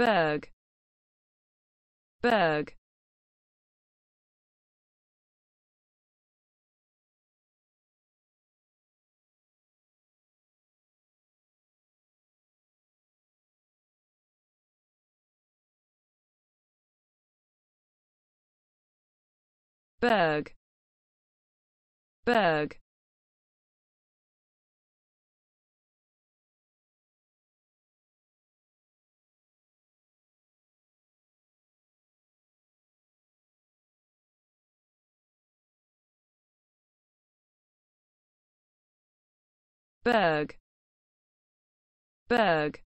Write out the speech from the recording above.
Berg Berg Berg Berg Berg. Berg